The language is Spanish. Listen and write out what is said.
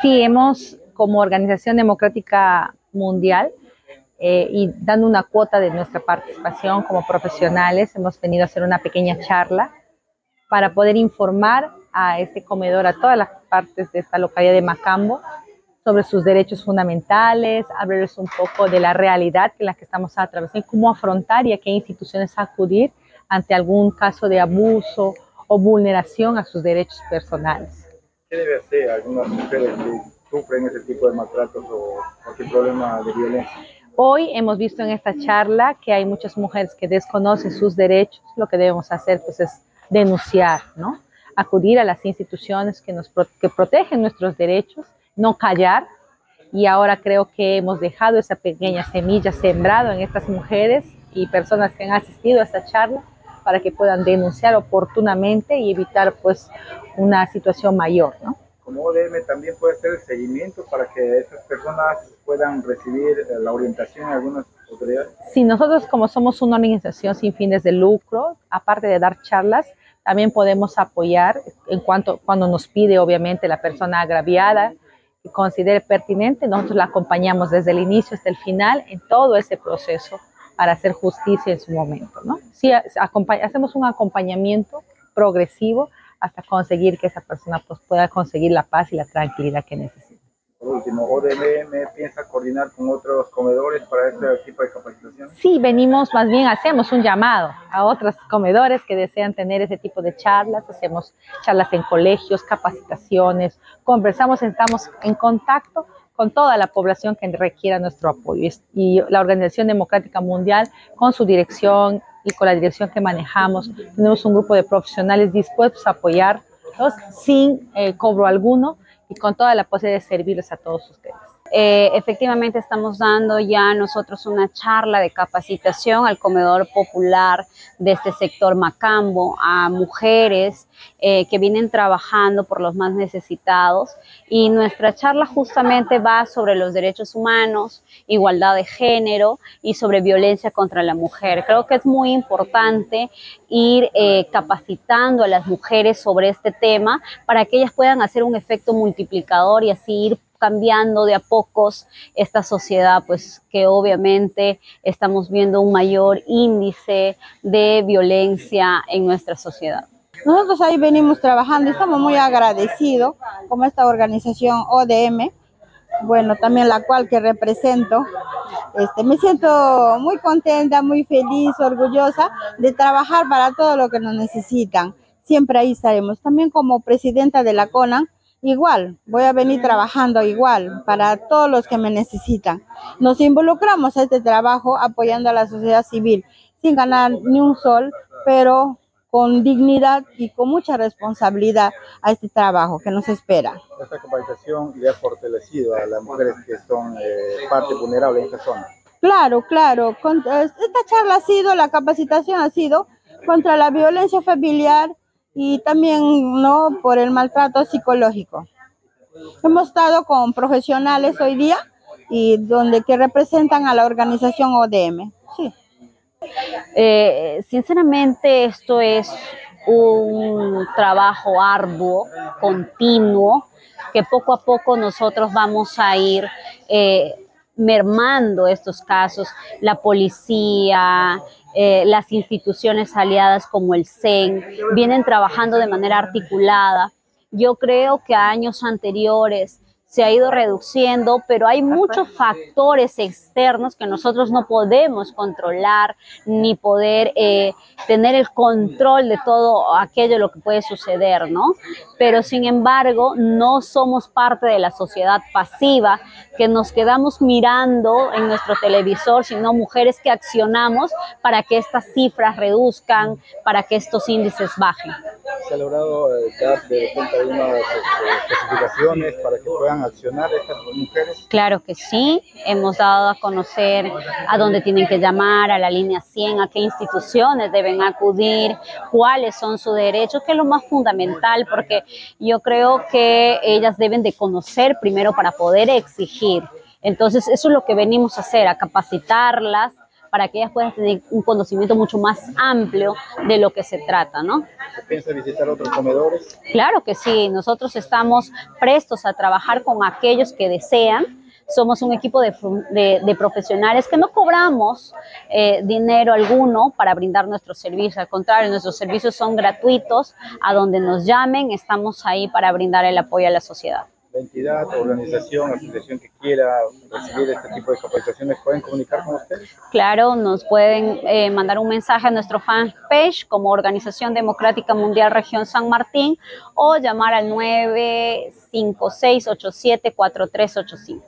Sí, hemos como Organización Democrática Mundial eh, y dando una cuota de nuestra participación como profesionales, hemos venido a hacer una pequeña charla para poder informar a este comedor, a todas las partes de esta localidad de Macambo, sobre sus derechos fundamentales, hablarles un poco de la realidad en la que estamos atravesando, cómo afrontar y a qué instituciones acudir ante algún caso de abuso o vulneración a sus derechos personales. ¿Qué debe hacer algunas mujeres que sufren ese tipo de maltratos o cualquier problema de violencia? Hoy hemos visto en esta charla que hay muchas mujeres que desconocen sus derechos. Lo que debemos hacer pues, es denunciar, ¿no? acudir a las instituciones que, nos, que protegen nuestros derechos, no callar. Y ahora creo que hemos dejado esa pequeña semilla sembrado en estas mujeres y personas que han asistido a esta charla para que puedan denunciar oportunamente y evitar pues una situación mayor, ¿no? como ODM también puede hacer el seguimiento para que esas personas puedan recibir eh, la orientación en algunas autoridades? Sí, nosotros como somos una organización sin fines de lucro, aparte de dar charlas, también podemos apoyar en cuanto cuando nos pide obviamente la persona agraviada y considere pertinente, nosotros la acompañamos desde el inicio hasta el final en todo ese proceso para hacer justicia en su momento, ¿no? Sí, hacemos un acompañamiento progresivo hasta conseguir que esa persona pues, pueda conseguir la paz y la tranquilidad que necesita. Por último, ¿ODM piensa coordinar con otros comedores para este tipo de capacitación? Sí, venimos, más bien hacemos un llamado a otros comedores que desean tener ese tipo de charlas. Hacemos charlas en colegios, capacitaciones, conversamos, estamos en contacto con toda la población que requiera nuestro apoyo. Y la Organización Democrática Mundial, con su dirección y con la dirección que manejamos, tenemos un grupo de profesionales dispuestos a apoyarlos sin eh, cobro alguno y con toda la posibilidad de servirles a todos ustedes. Eh, efectivamente estamos dando ya nosotros una charla de capacitación al comedor popular de este sector Macambo, a mujeres eh, que vienen trabajando por los más necesitados y nuestra charla justamente va sobre los derechos humanos, igualdad de género y sobre violencia contra la mujer. Creo que es muy importante ir eh, capacitando a las mujeres sobre este tema para que ellas puedan hacer un efecto multiplicador y así ir cambiando de a pocos esta sociedad, pues que obviamente estamos viendo un mayor índice de violencia en nuestra sociedad. Nosotros ahí venimos trabajando, estamos muy agradecidos como esta organización ODM, bueno, también la cual que represento. Este, me siento muy contenta, muy feliz, orgullosa de trabajar para todo lo que nos necesitan. Siempre ahí estaremos. También como presidenta de la CONAN, igual, voy a venir trabajando igual para todos los que me necesitan. Nos involucramos a este trabajo apoyando a la sociedad civil, sin ganar ni un sol, pero con dignidad y con mucha responsabilidad a este trabajo que nos espera. Esta capacitación le ha fortalecido a las mujeres que son eh, parte vulnerable en esta zona. Claro, claro. esta charla ha sido, la capacitación ha sido contra la violencia familiar, y también no por el maltrato psicológico. Hemos estado con profesionales hoy día y donde que representan a la organización ODM. Sí. Eh, sinceramente esto es un trabajo arduo, continuo, que poco a poco nosotros vamos a ir eh, mermando estos casos. La policía, eh, las instituciones aliadas como el CEN vienen trabajando de manera articulada. Yo creo que a años anteriores se ha ido reduciendo, pero hay muchos factores externos que nosotros no podemos controlar ni poder eh, tener el control de todo aquello lo que puede suceder, ¿no? Pero sin embargo, no somos parte de la sociedad pasiva que nos quedamos mirando en nuestro televisor, sino mujeres que accionamos para que estas cifras reduzcan, para que estos índices bajen. ¿Se ha logrado eh, dar de este, especificaciones para que puedan accionar estas mujeres? Claro que sí, hemos dado a conocer a dónde tienen que llamar, a la línea 100, a qué instituciones deben acudir, cuáles son sus derechos, que es lo más fundamental, porque yo creo que ellas deben de conocer primero para poder exigir. Entonces, eso es lo que venimos a hacer, a capacitarlas, para que ellas puedan tener un conocimiento mucho más amplio de lo que se trata, ¿no? ¿Se piensa visitar otros comedores? Claro que sí, nosotros estamos prestos a trabajar con aquellos que desean. Somos un equipo de, de, de profesionales que no cobramos eh, dinero alguno para brindar nuestros servicios. Al contrario, nuestros servicios son gratuitos. A donde nos llamen, estamos ahí para brindar el apoyo a la sociedad. Entidad, organización, asociación que quiera recibir este tipo de capacitaciones, ¿pueden comunicar con ustedes? Claro, nos pueden eh, mandar un mensaje a nuestro fanpage como Organización Democrática Mundial Región San Martín o llamar al 956874385.